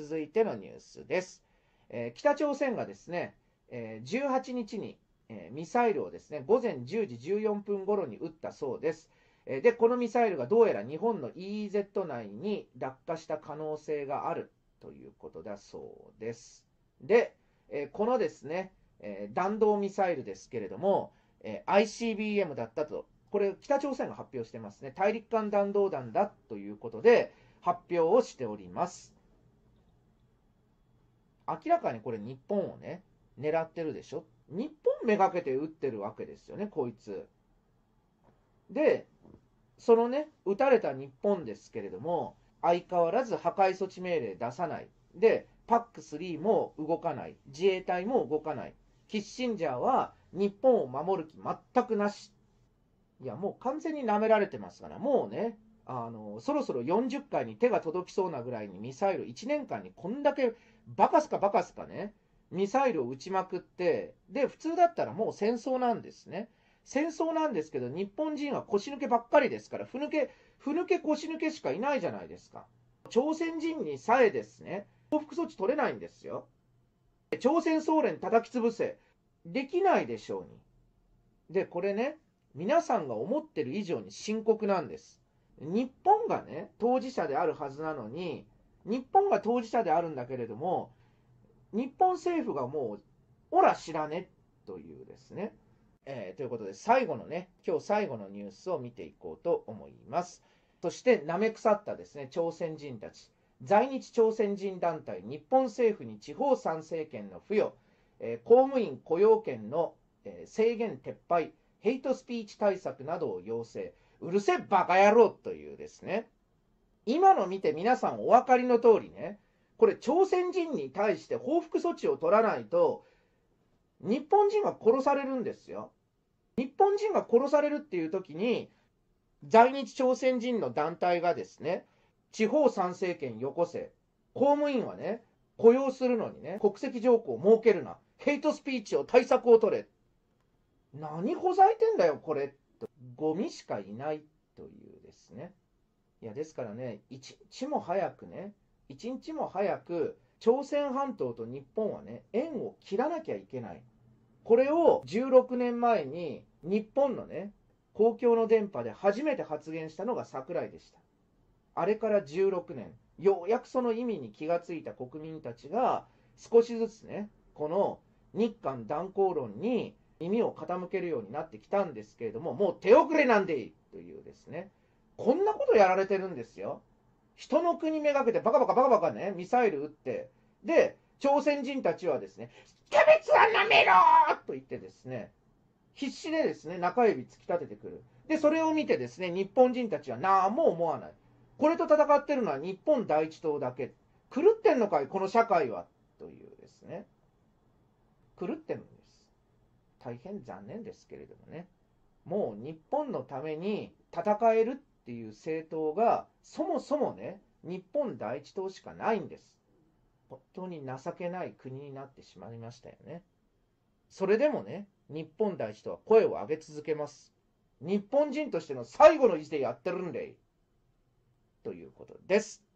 続いてのニュースです。えー北朝鮮がですね、えー18日に、えーミサイルをですね、午前10時14分頃に撃ったそうです。えで、このミサイルがどうやら日本の EEZ 内に落下した可能性があるということだそうです。で、えこのですね、え弾道ミサイルですけれども、え ICBM だったと、これ北朝鮮が発表してますね。大陸間弾道弾だということで発表をしております。明らかにこれ日本をね、狙ってるでしょ？日本めがけて撃ってるわけですよね、こいつ。で、そのね、撃たれた日本ですけれども、相変わらず破壊措置命令出さない。で、PAC3 も動かない。自衛隊も動かない。キッシンジャーは日本を守る気全くなし。いや、もう完全に舐められてますから、もうね、あの、そろそろ40回に手が届きそうなぐらいにミサイル1年間にこんだけバカすかバカすかね、ミサイルを撃ちまくって、で、普通だったらもう戦争なんですね。戦争なんですけど、日本人は腰抜けばっかりですから、ふぬけ、ふぬけ腰抜けしかいないじゃないですか。朝鮮人にさえですね、報復措置取れないんですよ。朝鮮総連叩き潰せ。できないでしょうに。で、これね、皆さんが思ってる以上に深刻なんです。日本がね、当事者であるはずなのに、日本が当事者であるんだけれども、日本政府がもう、おら知らねというですね。えーということで、最後のね、今日最後のニュースを見ていこうと思います。そして、舐め腐ったですね、朝鮮人たち。在日朝鮮人団体、日本政府に地方参政権の付与、えー公務員雇用権の、えー制限撤廃、ヘイトスピーチ対策などを要請。うるせえバカ野郎というですね。今の見て皆さんお分かりの通りね、これ朝鮮人に対して報復措置を取らないと、日本人が殺されるんですよ。日本人が殺されるっていう時に、在日朝鮮人の団体がですね、地方参政権よこせ、公務員はね、雇用するのにね、国籍条項を設けるな、ヘイトスピーチを対策を取れ。何ほざいてんだよ、これっ。とゴミしかいないというですね。いや、ですからね、一日も早くね、一日も早く、朝鮮半島と日本はね、縁を切らなきゃいけない。これを16年前に日本のね、公共の電波で初めて発言したのが桜井でした。あれから16年、ようやくその意味に気がついた国民たちが、少しずつね、この日韓断交論に耳を傾けるようになってきたんですけれども、もう手遅れなんでいいというですね、こんなことやられてるんですよ。人の国めがけてバカバカバカバカね、ミサイル撃って、で、朝鮮人たちはですね、キャベツはなめろと言ってですね、必死でですね、中指突き立ててくる。で、それを見てですね、日本人たちは何も思わない。これと戦ってるのは日本第一党だけ。狂ってんのかい、この社会は。というですね。狂ってんです。大変残念ですけれどもね。もう日本のために戦えるっていう政党が、そもそもね、日本第一党しかないんです。本当に情けない国になってしまいましたよね。それでもね、日本第一党は声を上げ続けます。日本人としての最後の意地でやってるんでい。ということです。